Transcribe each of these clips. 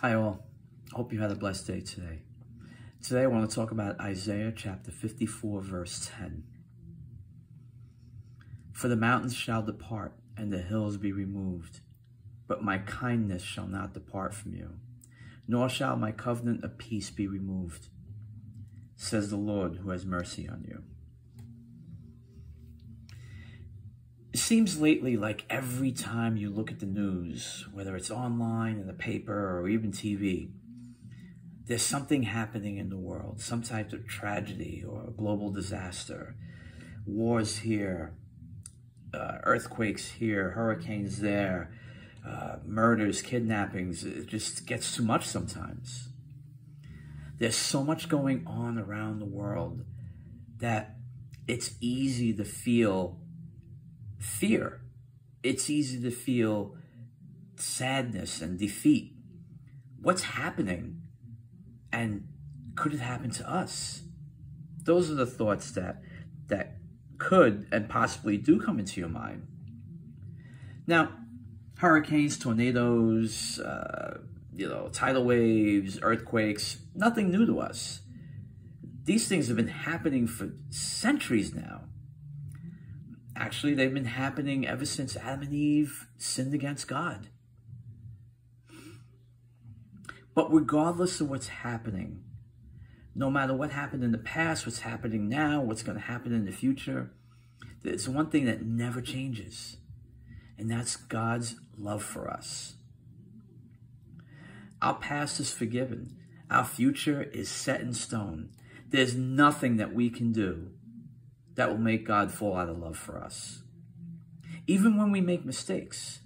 Hi, all. Hope you had a blessed day today. Today, I want to talk about Isaiah chapter 54, verse 10. For the mountains shall depart and the hills be removed, but my kindness shall not depart from you, nor shall my covenant of peace be removed, says the Lord who has mercy on you. Seems lately like every time you look at the news, whether it's online, in the paper, or even TV, there's something happening in the world, some type of tragedy or a global disaster, wars here, uh, earthquakes here, hurricanes there, uh, murders, kidnappings. It just gets too much sometimes. There's so much going on around the world that it's easy to feel fear. It's easy to feel sadness and defeat. What's happening? And could it happen to us? Those are the thoughts that that could and possibly do come into your mind. Now, hurricanes, tornadoes, uh, you know, tidal waves, earthquakes, nothing new to us. These things have been happening for centuries now. Actually, they've been happening ever since Adam and Eve sinned against God. But regardless of what's happening, no matter what happened in the past, what's happening now, what's going to happen in the future, there's one thing that never changes, and that's God's love for us. Our past is forgiven. Our future is set in stone. There's nothing that we can do that will make God fall out of love for us. Even when we make mistakes,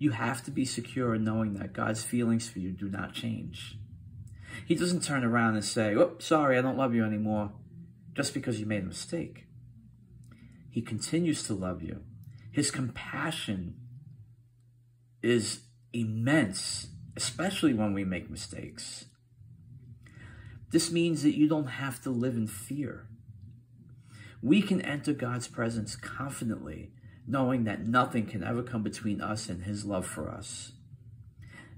you have to be secure in knowing that God's feelings for you do not change. He doesn't turn around and say, Oh, sorry, I don't love you anymore, just because you made a mistake. He continues to love you. His compassion is immense, especially when we make mistakes. This means that you don't have to live in fear we can enter God's presence confidently, knowing that nothing can ever come between us and His love for us.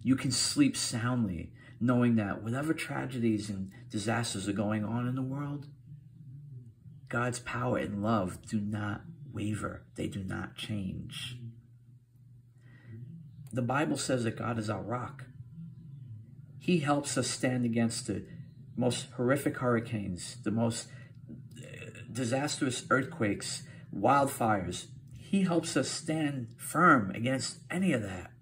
You can sleep soundly, knowing that whatever tragedies and disasters are going on in the world, God's power and love do not waver, they do not change. The Bible says that God is our rock. He helps us stand against the most horrific hurricanes, the most disastrous earthquakes, wildfires. He helps us stand firm against any of that.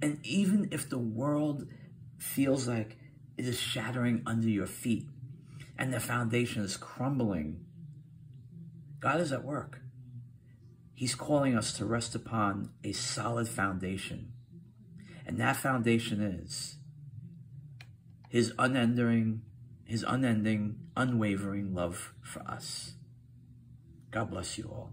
And even if the world feels like it is shattering under your feet and the foundation is crumbling, God is at work. He's calling us to rest upon a solid foundation. And that foundation is his unending his unending, unwavering love for us. God bless you all.